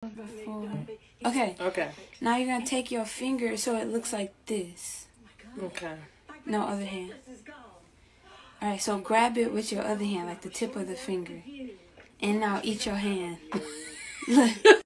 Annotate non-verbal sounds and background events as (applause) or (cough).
before. Okay, Okay. now you're gonna take your finger so it looks like this. Okay. No other hand. Alright, so grab it with your other hand, like the tip of the finger. And now eat your hand. (laughs) Look.